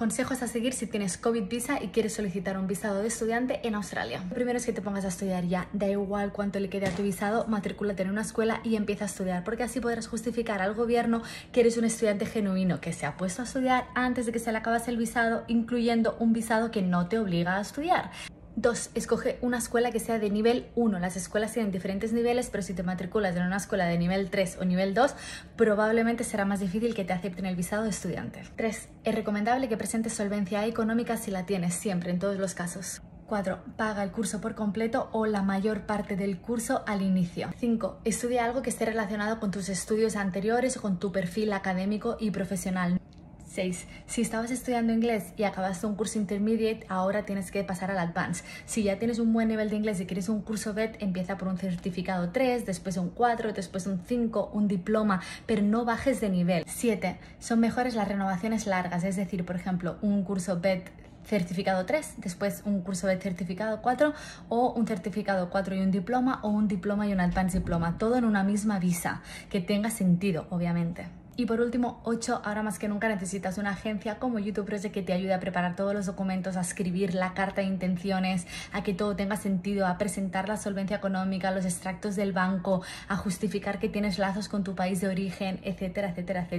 Consejos a seguir si tienes COVID visa y quieres solicitar un visado de estudiante en Australia. Lo primero es que te pongas a estudiar ya. Da igual cuánto le quede a tu visado, matrículate en una escuela y empieza a estudiar, porque así podrás justificar al gobierno que eres un estudiante genuino que se ha puesto a estudiar antes de que se le acabase el visado, incluyendo un visado que no te obliga a estudiar. Dos, escoge una escuela que sea de nivel 1. Las escuelas tienen diferentes niveles, pero si te matriculas en una escuela de nivel 3 o nivel 2, probablemente será más difícil que te acepten el visado de estudiante. 3. Es recomendable que presentes solvencia económica si la tienes, siempre, en todos los casos. 4. Paga el curso por completo o la mayor parte del curso al inicio. 5. Estudia algo que esté relacionado con tus estudios anteriores o con tu perfil académico y profesional. 6. Si estabas estudiando inglés y acabaste un curso intermediate, ahora tienes que pasar al advanced. Si ya tienes un buen nivel de inglés y quieres un curso BET, empieza por un certificado 3, después un 4, después un 5, un diploma, pero no bajes de nivel. 7. Son mejores las renovaciones largas, es decir, por ejemplo, un curso BET certificado 3, después un curso de certificado 4 o un certificado 4 y un diploma o un diploma y un advanced diploma, todo en una misma visa, que tenga sentido, obviamente. Y por último, 8. Ahora más que nunca necesitas una agencia como YouTube Project que te ayude a preparar todos los documentos, a escribir la carta de intenciones, a que todo tenga sentido, a presentar la solvencia económica, los extractos del banco, a justificar que tienes lazos con tu país de origen, etcétera, etcétera, etcétera.